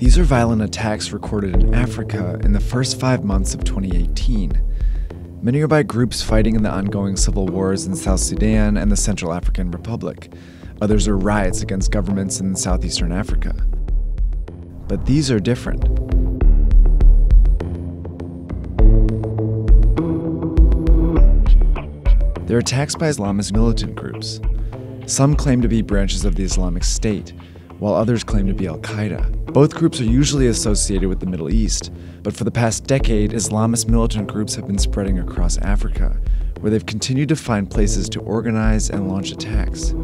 These are violent attacks recorded in Africa in the first five months of 2018. Many are by groups fighting in the ongoing civil wars in South Sudan and the Central African Republic. Others are riots against governments in southeastern Africa. But these are different. They're attacks by Islamist militant groups. Some claim to be branches of the Islamic State, while others claim to be Al Qaeda. Both groups are usually associated with the Middle East, but for the past decade, Islamist militant groups have been spreading across Africa, where they've continued to find places to organize and launch attacks.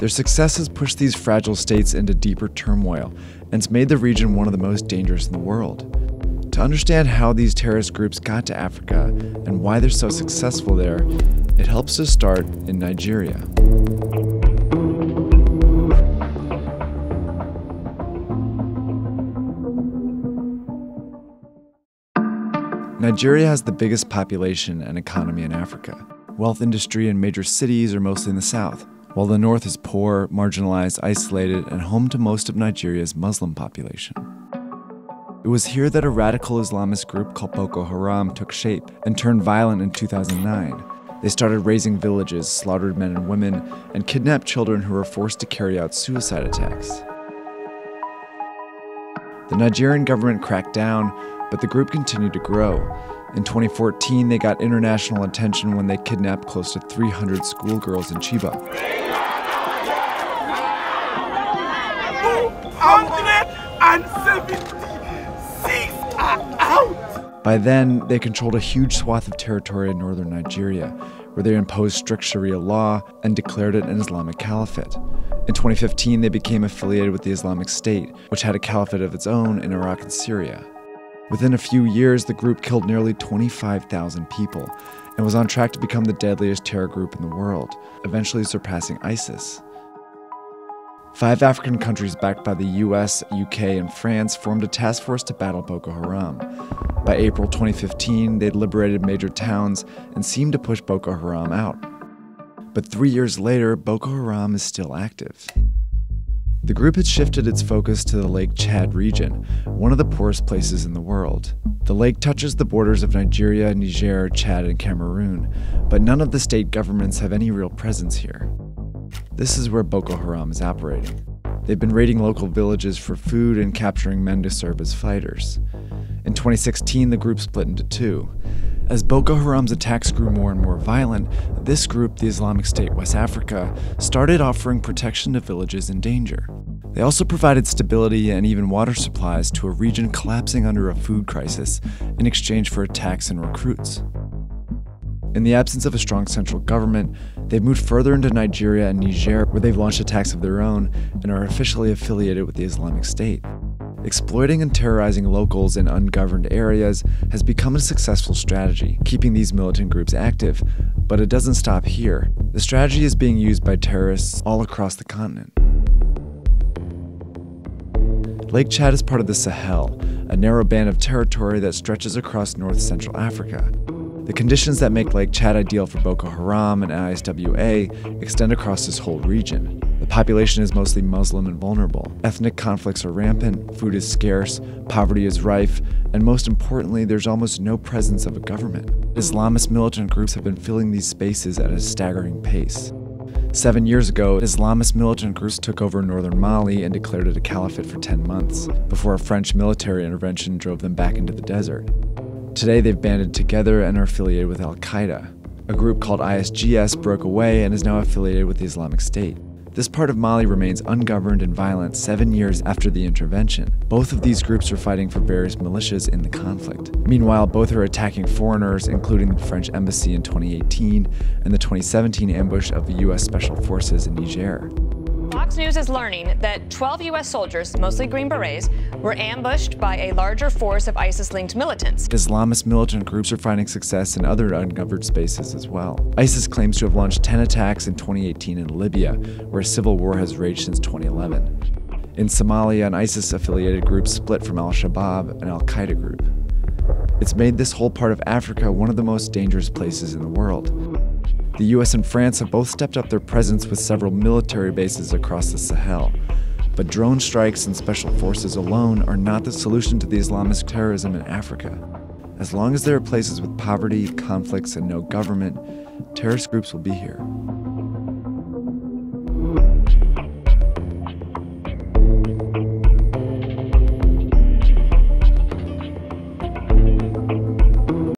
Their success has pushed these fragile states into deeper turmoil, and made the region one of the most dangerous in the world. To understand how these terrorist groups got to Africa and why they're so successful there, it helps to start in Nigeria. Nigeria has the biggest population and economy in Africa. Wealth industry and major cities are mostly in the south, while the north is poor, marginalized, isolated, and home to most of Nigeria's Muslim population. It was here that a radical Islamist group called Boko Haram took shape and turned violent in 2009. They started razing villages, slaughtered men and women, and kidnapped children who were forced to carry out suicide attacks. The Nigerian government cracked down, but the group continued to grow. In 2014, they got international attention when they kidnapped close to 300 schoolgirls in Chibok. By then, they controlled a huge swath of territory in northern Nigeria, where they imposed strict Sharia law and declared it an Islamic caliphate. In 2015, they became affiliated with the Islamic State, which had a caliphate of its own in Iraq and Syria. Within a few years, the group killed nearly 25,000 people and was on track to become the deadliest terror group in the world, eventually surpassing ISIS. Five African countries backed by the US, UK, and France formed a task force to battle Boko Haram. By April 2015, they'd liberated major towns and seemed to push Boko Haram out. But three years later, Boko Haram is still active. The group had shifted its focus to the Lake Chad region, one of the poorest places in the world. The lake touches the borders of Nigeria, Niger, Chad, and Cameroon, but none of the state governments have any real presence here. This is where Boko Haram is operating. They've been raiding local villages for food and capturing men to serve as fighters. In 2016, the group split into two. As Boko Haram's attacks grew more and more violent, this group, the Islamic State West Africa, started offering protection to villages in danger. They also provided stability and even water supplies to a region collapsing under a food crisis in exchange for attacks and recruits. In the absence of a strong central government, they've moved further into Nigeria and Niger, where they've launched attacks of their own and are officially affiliated with the Islamic State. Exploiting and terrorizing locals in ungoverned areas has become a successful strategy, keeping these militant groups active, but it doesn't stop here. The strategy is being used by terrorists all across the continent. Lake Chad is part of the Sahel, a narrow band of territory that stretches across north central Africa. The conditions that make Lake Chad ideal for Boko Haram and ISWA extend across this whole region. The population is mostly Muslim and vulnerable. Ethnic conflicts are rampant, food is scarce, poverty is rife, and most importantly, there's almost no presence of a government. Islamist militant groups have been filling these spaces at a staggering pace. Seven years ago, Islamist militant groups took over northern Mali and declared it a caliphate for 10 months, before a French military intervention drove them back into the desert. Today, they've banded together and are affiliated with Al Qaeda. A group called ISGS broke away and is now affiliated with the Islamic State. This part of Mali remains ungoverned and violent seven years after the intervention. Both of these groups are fighting for various militias in the conflict. Meanwhile, both are attacking foreigners, including the French embassy in 2018 and the 2017 ambush of the U.S. Special Forces in Niger. Fox News is learning that 12 U.S. soldiers, mostly Green Berets, were ambushed by a larger force of ISIS linked militants. Islamist militant groups are finding success in other ungoverned spaces as well. ISIS claims to have launched 10 attacks in 2018 in Libya, where a civil war has raged since 2011. In Somalia, an ISIS affiliated group split from Al Shabaab, an Al Qaeda group. It's made this whole part of Africa one of the most dangerous places in the world. The US and France have both stepped up their presence with several military bases across the Sahel. But drone strikes and special forces alone are not the solution to the Islamist terrorism in Africa. As long as there are places with poverty, conflicts, and no government, terrorist groups will be here.